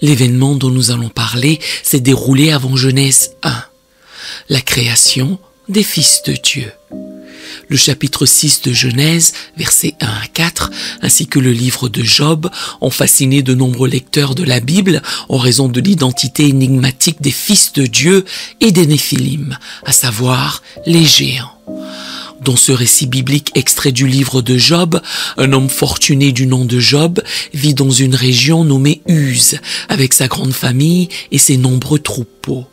L'événement dont nous allons parler s'est déroulé avant Genèse 1, la création des fils de Dieu. Le chapitre 6 de Genèse, versets 1 à 4, ainsi que le livre de Job ont fasciné de nombreux lecteurs de la Bible en raison de l'identité énigmatique des fils de Dieu et des Néphilim, à savoir les géants. Dans ce récit biblique extrait du livre de Job, un homme fortuné du nom de Job vit dans une région nommée Uz, avec sa grande famille et ses nombreux troupeaux.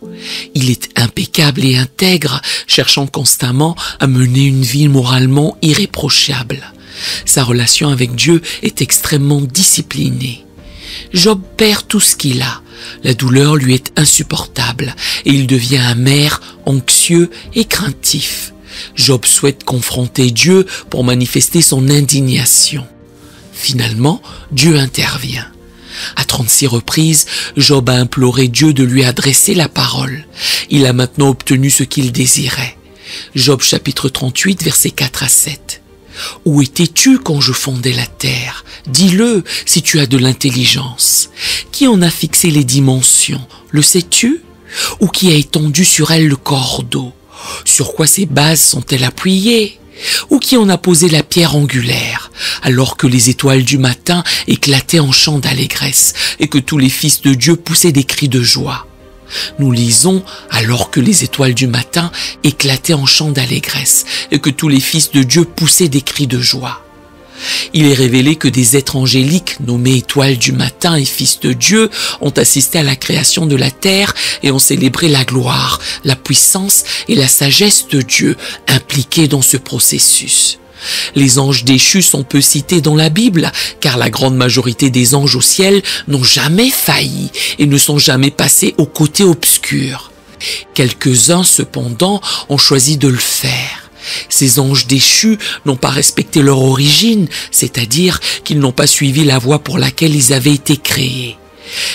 Il est impeccable et intègre, cherchant constamment à mener une vie moralement irréprochable. Sa relation avec Dieu est extrêmement disciplinée. Job perd tout ce qu'il a. La douleur lui est insupportable et il devient amer, anxieux et craintif. Job souhaite confronter Dieu pour manifester son indignation. Finalement, Dieu intervient. À 36 reprises, Job a imploré Dieu de lui adresser la parole. Il a maintenant obtenu ce qu'il désirait. Job chapitre 38 versets 4 à 7. Où étais-tu quand je fondais la terre? Dis-le si tu as de l'intelligence. Qui en a fixé les dimensions? Le sais-tu? Ou qui a étendu sur elle le cordeau? Sur quoi ces bases sont-elles appuyées? Ou qui en a posé la pierre angulaire, alors que les étoiles du matin éclataient en chants d'allégresse et que tous les fils de Dieu poussaient des cris de joie? Nous lisons alors que les étoiles du matin éclataient en chants d'allégresse et que tous les fils de Dieu poussaient des cris de joie. Il est révélé que des êtres angéliques nommés étoiles du matin et fils de Dieu ont assisté à la création de la terre et ont célébré la gloire, la puissance et la sagesse de Dieu impliqués dans ce processus. Les anges déchus sont peu cités dans la Bible, car la grande majorité des anges au ciel n'ont jamais failli et ne sont jamais passés au côté obscur. Quelques-uns cependant ont choisi de le faire. Ces anges déchus n'ont pas respecté leur origine, c'est-à-dire qu'ils n'ont pas suivi la voie pour laquelle ils avaient été créés.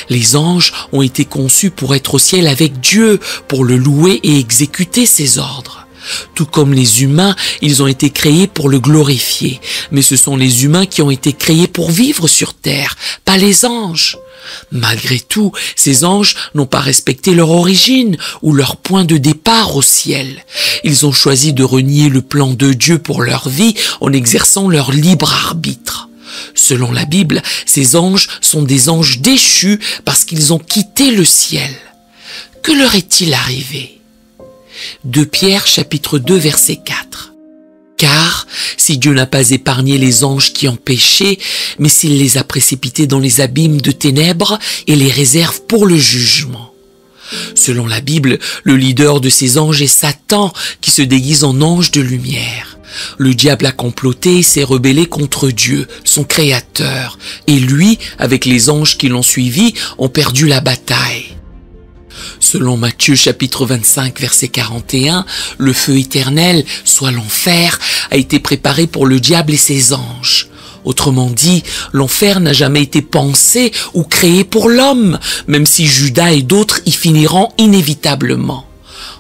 Les anges ont été conçus pour être au ciel avec Dieu, pour le louer et exécuter ses ordres. Tout comme les humains, ils ont été créés pour le glorifier, mais ce sont les humains qui ont été créés pour vivre sur terre, pas les anges. Malgré tout, ces anges n'ont pas respecté leur origine ou leur point de départ au ciel. Ils ont choisi de renier le plan de Dieu pour leur vie en exerçant leur libre arbitre. Selon la Bible, ces anges sont des anges déchus parce qu'ils ont quitté le ciel. Que leur est-il arrivé? De Pierre chapitre 2 verset 4. Car si Dieu n'a pas épargné les anges qui ont péché, mais s'il les a précipités dans les abîmes de ténèbres et les réserve pour le jugement. Selon la Bible, le leader de ces anges est Satan qui se déguise en ange de lumière. Le diable a comploté et s'est rebellé contre Dieu, son créateur, et lui, avec les anges qui l'ont suivi, ont perdu la bataille. Selon Matthieu chapitre 25 verset 41, le feu éternel, soit l'enfer, a été préparé pour le diable et ses anges. Autrement dit, l'enfer n'a jamais été pensé ou créé pour l'homme, même si Judas et d'autres y finiront inévitablement.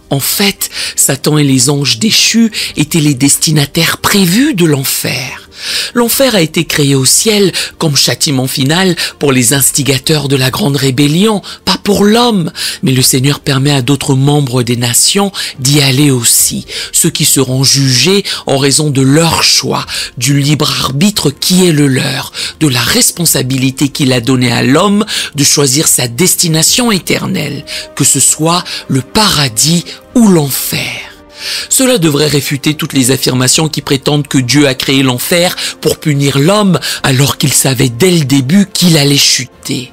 En fait, Satan et les anges déchus étaient les destinataires prévus de l'enfer. L'enfer a été créé au ciel comme châtiment final pour les instigateurs de la grande rébellion, pas pour l'homme, mais le Seigneur permet à d'autres membres des nations d'y aller aussi, ceux qui seront jugés en raison de leur choix, du libre arbitre qui est le leur, de la responsabilité qu'il a donnée à l'homme de choisir sa destination éternelle, que ce soit le paradis ou l'enfer. Cela devrait réfuter toutes les affirmations qui prétendent que Dieu a créé l'enfer pour punir l'homme alors qu'il savait dès le début qu'il allait chuter.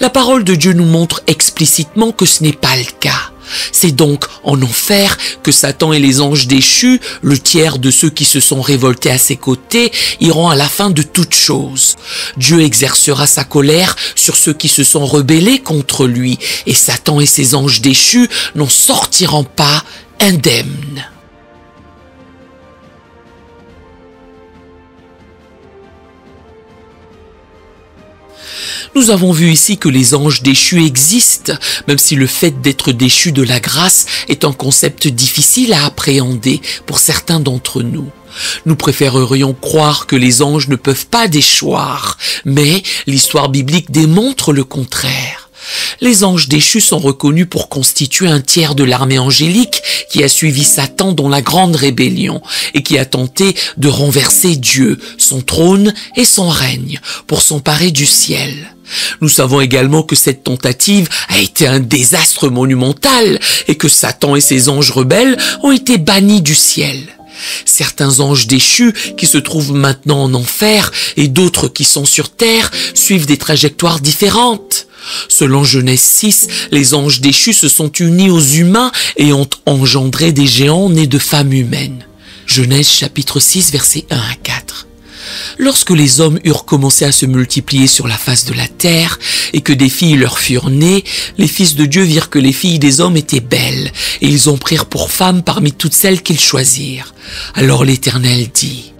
La parole de Dieu nous montre explicitement que ce n'est pas le cas. C'est donc en enfer que Satan et les anges déchus, le tiers de ceux qui se sont révoltés à ses côtés, iront à la fin de toutes choses. Dieu exercera sa colère sur ceux qui se sont rebellés contre lui, et Satan et ses anges déchus n'en sortiront pas indemne. Nous avons vu ici que les anges déchus existent, même si le fait d'être déchu de la grâce est un concept difficile à appréhender pour certains d'entre nous. Nous préférerions croire que les anges ne peuvent pas déchoir, mais l'histoire biblique démontre le contraire. Les anges déchus sont reconnus pour constituer un tiers de l'armée angélique qui a suivi Satan dans la grande rébellion et qui a tenté de renverser Dieu, son trône et son règne pour s'emparer du ciel. Nous savons également que cette tentative a été un désastre monumental et que Satan et ses anges rebelles ont été bannis du ciel. Certains anges déchus qui se trouvent maintenant en enfer et d'autres qui sont sur terre suivent des trajectoires différentes. Selon Genèse 6, les anges déchus se sont unis aux humains et ont engendré des géants nés de femmes humaines. Genèse chapitre 6 versets 1 à 4. Lorsque les hommes eurent commencé à se multiplier sur la face de la terre et que des filles leur furent nées, les fils de Dieu virent que les filles des hommes étaient belles et ils en prirent pour femmes parmi toutes celles qu'ils choisirent. Alors l'Éternel dit,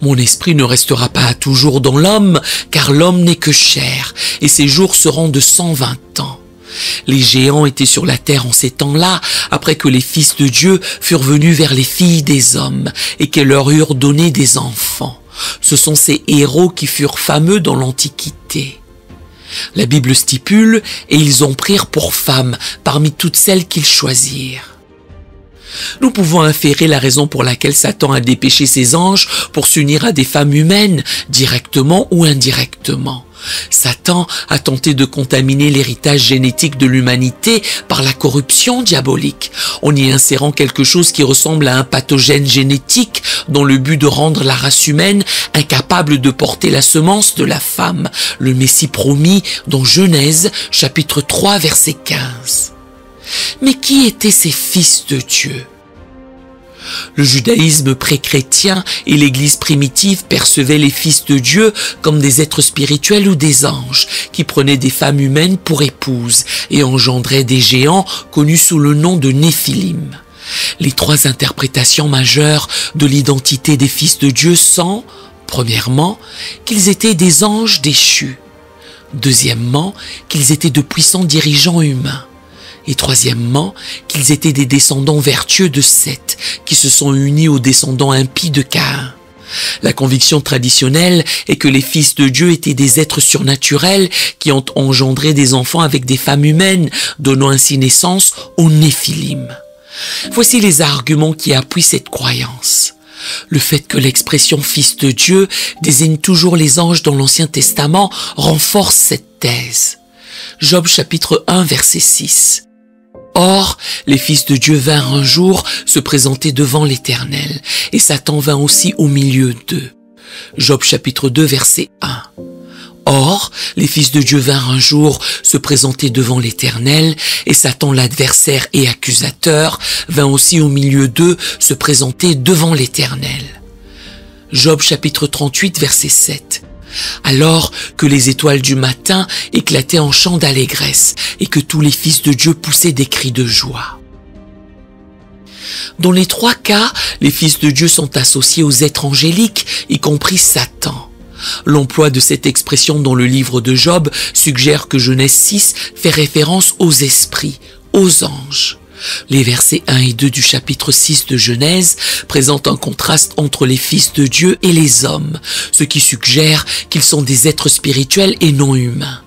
mon esprit ne restera pas toujours dans l'homme, car l'homme n'est que chair, et ses jours seront de cent vingt ans. Les géants étaient sur la terre en ces temps-là, après que les fils de Dieu furent venus vers les filles des hommes, et qu'elles leur eurent donné des enfants. Ce sont ces héros qui furent fameux dans l'Antiquité. La Bible stipule, et ils en prirent pour femmes parmi toutes celles qu'ils choisirent. Nous pouvons inférer la raison pour laquelle Satan a dépêché ses anges pour s'unir à des femmes humaines, directement ou indirectement. Satan a tenté de contaminer l'héritage génétique de l'humanité par la corruption diabolique, en y insérant quelque chose qui ressemble à un pathogène génétique dans le but de rendre la race humaine incapable de porter la semence de la femme, le Messie promis dans Genèse chapitre 3 verset 15. Mais qui étaient ces fils de Dieu? Le judaïsme pré-chrétien et l'Église primitive percevaient les fils de Dieu comme des êtres spirituels ou des anges qui prenaient des femmes humaines pour épouses et engendraient des géants connus sous le nom de Néphilim. Les trois interprétations majeures de l'identité des fils de Dieu sont, premièrement, qu'ils étaient des anges déchus, deuxièmement, qu'ils étaient de puissants dirigeants humains, et troisièmement, qu'ils étaient des descendants vertueux de Seth, qui se sont unis aux descendants impies de Caïn. La conviction traditionnelle est que les fils de Dieu étaient des êtres surnaturels qui ont engendré des enfants avec des femmes humaines, donnant ainsi naissance aux Néphilim. Voici les arguments qui appuient cette croyance. Le fait que l'expression fils de Dieu désigne toujours les anges dans l'Ancien Testament renforce cette thèse. Job chapitre 1 verset 6. Or, les fils de Dieu vinrent un jour se présenter devant l'Éternel, et Satan vint aussi au milieu d'eux. Job chapitre 2 verset 1. Or, les fils de Dieu vinrent un jour se présenter devant l'Éternel, et Satan l'adversaire et accusateur vint aussi au milieu d'eux se présenter devant l'Éternel. Job chapitre 38 verset 7 alors que les étoiles du matin éclataient en chants d'allégresse et que tous les fils de Dieu poussaient des cris de joie. Dans les trois cas, les fils de Dieu sont associés aux êtres angéliques, y compris Satan. L'emploi de cette expression dans le livre de Job suggère que Genèse 6 fait référence aux esprits, aux anges. Les versets 1 et 2 du chapitre 6 de Genèse présentent un contraste entre les fils de Dieu et les hommes, ce qui suggère qu'ils sont des êtres spirituels et non humains.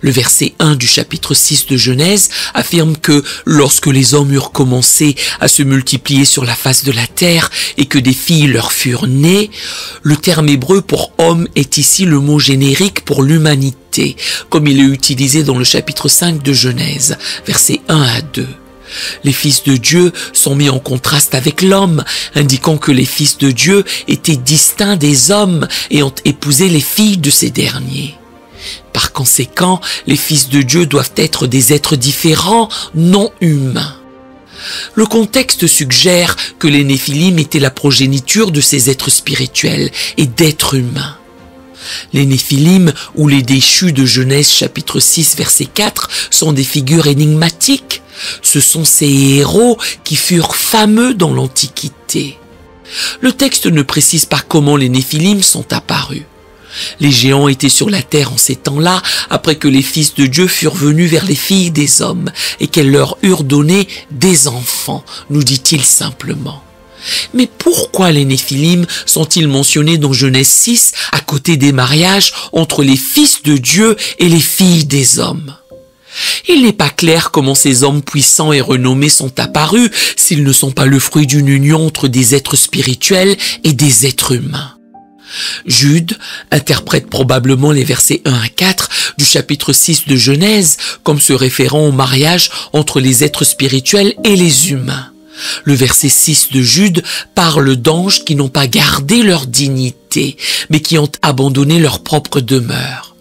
Le verset 1 du chapitre 6 de Genèse affirme que lorsque les hommes eurent commencé à se multiplier sur la face de la terre et que des filles leur furent nées, le terme hébreu pour homme est ici le mot générique pour l'humanité, comme il est utilisé dans le chapitre 5 de Genèse, versets 1 à 2. Les fils de Dieu sont mis en contraste avec l'homme, indiquant que les fils de Dieu étaient distincts des hommes et ont épousé les filles de ces derniers. Par conséquent, les fils de Dieu doivent être des êtres différents, non humains. Le contexte suggère que les Néphilim étaient la progéniture de ces êtres spirituels et d'êtres humains. Les Néphilim ou les déchus de Genèse chapitre 6 verset 4 sont des figures énigmatiques ce sont ces héros qui furent fameux dans l'Antiquité. Le texte ne précise pas comment les Néphilim sont apparus. Les géants étaient sur la terre en ces temps-là, après que les fils de Dieu furent venus vers les filles des hommes, et qu'elles leur eurent donné des enfants, nous dit-il simplement. Mais pourquoi les Néphilim sont-ils mentionnés dans Genèse 6 à côté des mariages entre les fils de Dieu et les filles des hommes? Il n'est pas clair comment ces hommes puissants et renommés sont apparus s'ils ne sont pas le fruit d'une union entre des êtres spirituels et des êtres humains. Jude interprète probablement les versets 1 à 4 du chapitre 6 de Genèse comme se référant au mariage entre les êtres spirituels et les humains. Le verset 6 de Jude parle d'anges qui n'ont pas gardé leur dignité, mais qui ont abandonné leur propre demeure.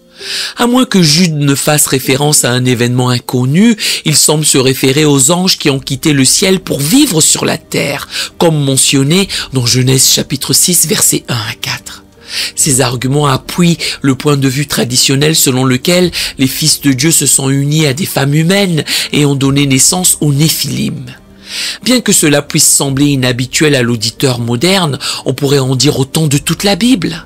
À moins que Jude ne fasse référence à un événement inconnu, il semble se référer aux anges qui ont quitté le ciel pour vivre sur la terre, comme mentionné dans Genèse chapitre 6 versets 1 à 4. Ces arguments appuient le point de vue traditionnel selon lequel les fils de Dieu se sont unis à des femmes humaines et ont donné naissance aux Néphilim. Bien que cela puisse sembler inhabituel à l'auditeur moderne, on pourrait en dire autant de toute la Bible.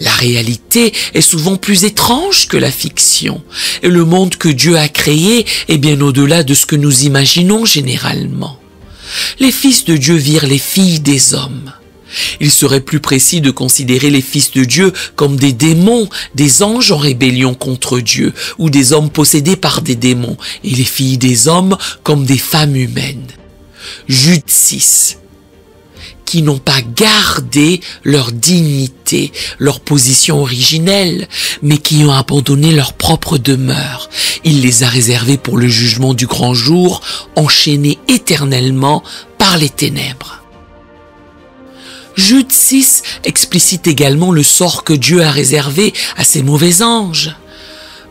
La réalité est souvent plus étrange que la fiction, et le monde que Dieu a créé est bien au-delà de ce que nous imaginons généralement. Les fils de Dieu virent les filles des hommes. Il serait plus précis de considérer les fils de Dieu comme des démons, des anges en rébellion contre Dieu, ou des hommes possédés par des démons, et les filles des hommes comme des femmes humaines. 6 qui n'ont pas gardé leur dignité, leur position originelle, mais qui ont abandonné leur propre demeure. Il les a réservés pour le jugement du grand jour, enchaînés éternellement par les ténèbres. Jude 6 explicite également le sort que Dieu a réservé à ces mauvais anges.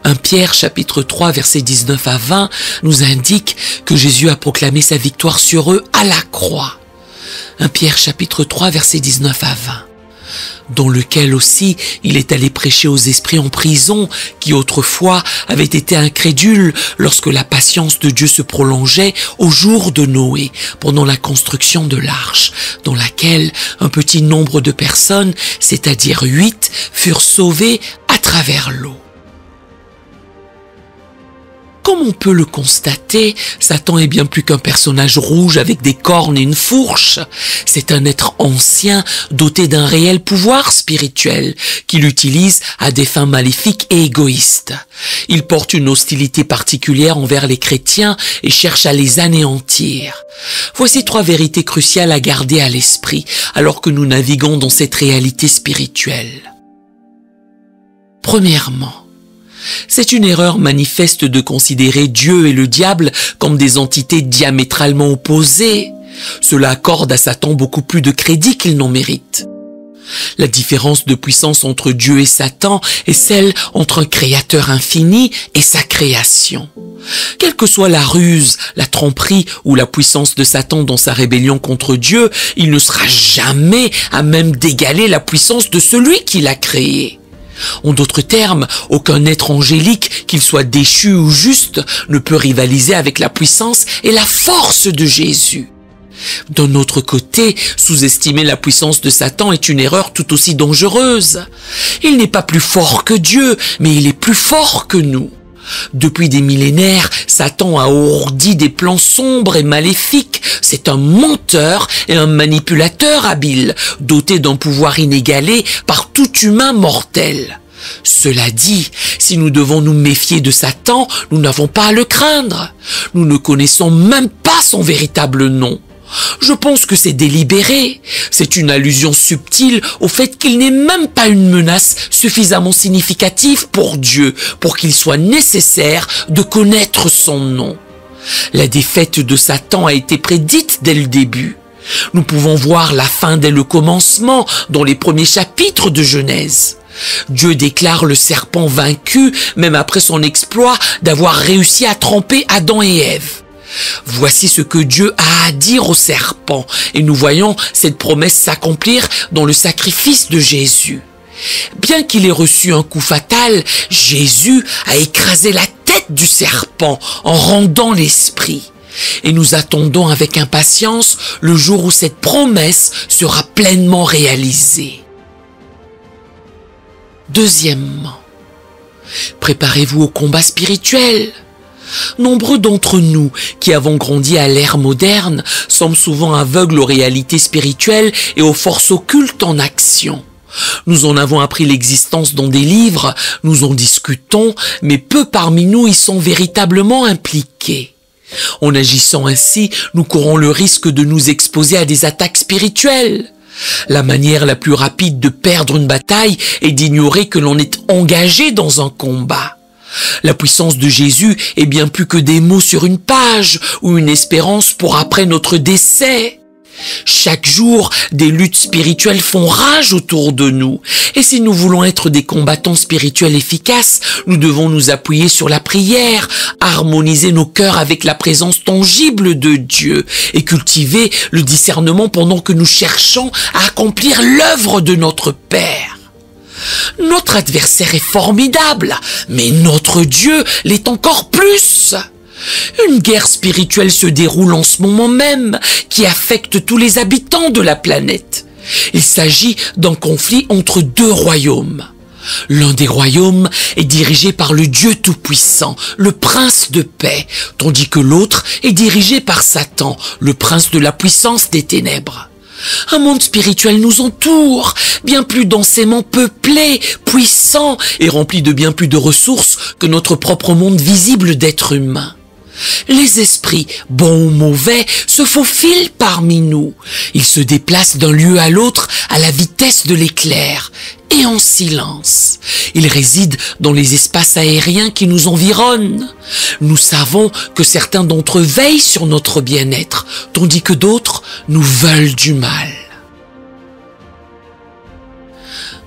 1 Pierre chapitre 3 verset 19 à 20 nous indique que Jésus a proclamé sa victoire sur eux à la croix. 1 Pierre chapitre 3 verset 19 à 20 dans lequel aussi il est allé prêcher aux esprits en prison qui autrefois avaient été incrédules lorsque la patience de Dieu se prolongeait au jour de Noé pendant la construction de l'arche dans laquelle un petit nombre de personnes, c'est-à-dire huit, furent sauvées à travers l'eau. Comme on peut le constater, Satan est bien plus qu'un personnage rouge avec des cornes et une fourche. C'est un être ancien doté d'un réel pouvoir spirituel qu'il utilise à des fins maléfiques et égoïstes. Il porte une hostilité particulière envers les chrétiens et cherche à les anéantir. Voici trois vérités cruciales à garder à l'esprit alors que nous naviguons dans cette réalité spirituelle. Premièrement, c'est une erreur manifeste de considérer Dieu et le diable comme des entités diamétralement opposées. Cela accorde à Satan beaucoup plus de crédit qu'il n'en mérite. La différence de puissance entre Dieu et Satan est celle entre un créateur infini et sa création. Quelle que soit la ruse, la tromperie ou la puissance de Satan dans sa rébellion contre Dieu, il ne sera jamais à même d'égaler la puissance de celui qui l'a créé. En d'autres termes, aucun être angélique, qu'il soit déchu ou juste, ne peut rivaliser avec la puissance et la force de Jésus. D'un autre côté, sous-estimer la puissance de Satan est une erreur tout aussi dangereuse. Il n'est pas plus fort que Dieu, mais il est plus fort que nous. Depuis des millénaires, Satan a ourdi des plans sombres et maléfiques. C'est un menteur et un manipulateur habile, doté d'un pouvoir inégalé par tout humain mortel. Cela dit, si nous devons nous méfier de Satan, nous n'avons pas à le craindre. Nous ne connaissons même pas son véritable nom. Je pense que c'est délibéré. C'est une allusion subtile au fait qu'il n'est même pas une menace suffisamment significative pour Dieu pour qu'il soit nécessaire de connaître son nom. La défaite de Satan a été prédite dès le début. Nous pouvons voir la fin dès le commencement dans les premiers chapitres de Genèse. Dieu déclare le serpent vaincu même après son exploit d'avoir réussi à tromper Adam et Ève. Voici ce que Dieu a à dire au serpent, et nous voyons cette promesse s'accomplir dans le sacrifice de Jésus. Bien qu'il ait reçu un coup fatal, Jésus a écrasé la tête du serpent en rendant l'esprit. Et nous attendons avec impatience le jour où cette promesse sera pleinement réalisée. Deuxièmement, préparez-vous au combat spirituel. Nombreux d'entre nous qui avons grandi à l'ère moderne sommes souvent aveugles aux réalités spirituelles et aux forces occultes en action. Nous en avons appris l'existence dans des livres, nous en discutons, mais peu parmi nous y sont véritablement impliqués. En agissant ainsi, nous courons le risque de nous exposer à des attaques spirituelles. La manière la plus rapide de perdre une bataille est d'ignorer que l'on est engagé dans un combat. La puissance de Jésus est bien plus que des mots sur une page ou une espérance pour après notre décès. Chaque jour, des luttes spirituelles font rage autour de nous. Et si nous voulons être des combattants spirituels efficaces, nous devons nous appuyer sur la prière, harmoniser nos cœurs avec la présence tangible de Dieu et cultiver le discernement pendant que nous cherchons à accomplir l'œuvre de notre Père. Notre adversaire est formidable, mais notre Dieu l'est encore plus. Une guerre spirituelle se déroule en ce moment même qui affecte tous les habitants de la planète. Il s'agit d'un conflit entre deux royaumes. L'un des royaumes est dirigé par le Dieu Tout-Puissant, le Prince de paix, tandis que l'autre est dirigé par Satan, le Prince de la puissance des ténèbres. Un monde spirituel nous entoure, bien plus densément peuplé, puissant et rempli de bien plus de ressources que notre propre monde visible d'êtres humains. Les esprits, bons ou mauvais, se faufilent parmi nous. Ils se déplacent d'un lieu à l'autre à la vitesse de l'éclair et en silence. Ils résident dans les espaces aériens qui nous environnent. Nous savons que certains d'entre eux veillent sur notre bien-être, tandis que d'autres nous veulent du mal.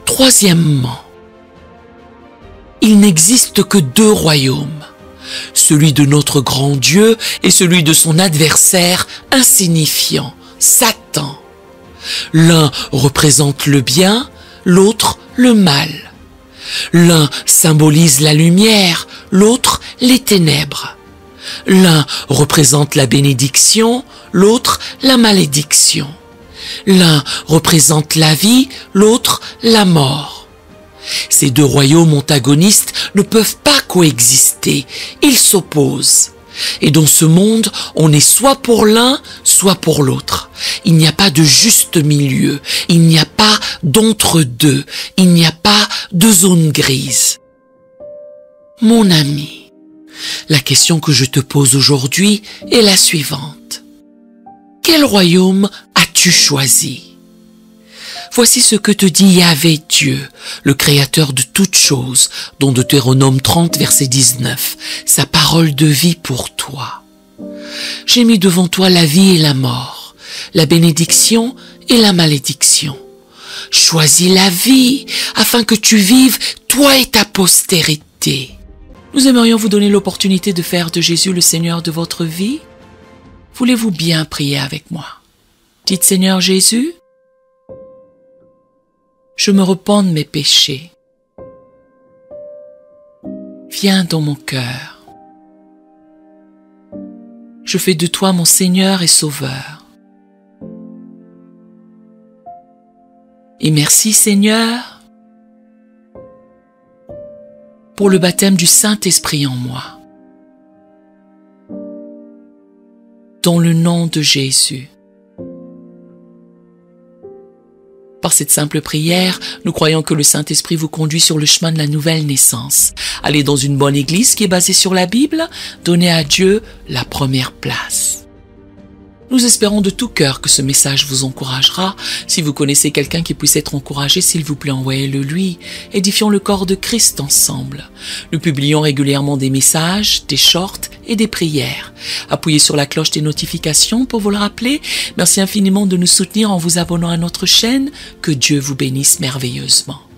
Troisièmement, il n'existe que deux royaumes celui de notre grand Dieu et celui de son adversaire insignifiant, Satan. L'un représente le bien, l'autre le mal. L'un symbolise la lumière, l'autre les ténèbres. L'un représente la bénédiction, l'autre la malédiction. L'un représente la vie, l'autre la mort. Ces deux royaumes antagonistes ne peuvent pas coexister, ils s'opposent. Et dans ce monde, on est soit pour l'un, soit pour l'autre. Il n'y a pas de juste milieu, il n'y a pas d'entre-deux, il n'y a pas de zone grise. Mon ami, la question que je te pose aujourd'hui est la suivante. Quel royaume as-tu choisi? Voici ce que te dit Yahvé Dieu, le Créateur de toutes choses, dont Deutéronome 30, verset 19, sa parole de vie pour toi. J'ai mis devant toi la vie et la mort, la bénédiction et la malédiction. Choisis la vie afin que tu vives, toi et ta postérité. Nous aimerions vous donner l'opportunité de faire de Jésus le Seigneur de votre vie. Voulez-vous bien prier avec moi? Dites Seigneur Jésus, je me repens de mes péchés. Viens dans mon cœur. Je fais de toi mon Seigneur et Sauveur. Et merci Seigneur pour le baptême du Saint-Esprit en moi. Dans le nom de Jésus. Par cette simple prière, nous croyons que le Saint-Esprit vous conduit sur le chemin de la nouvelle naissance. Allez dans une bonne église qui est basée sur la Bible, donnez à Dieu la première place. Nous espérons de tout cœur que ce message vous encouragera. Si vous connaissez quelqu'un qui puisse être encouragé, s'il vous plaît, envoyez-le lui. Édifions le corps de Christ ensemble. Nous publions régulièrement des messages, des shorts et des prières. Appuyez sur la cloche des notifications pour vous le rappeler. Merci infiniment de nous soutenir en vous abonnant à notre chaîne. Que Dieu vous bénisse merveilleusement.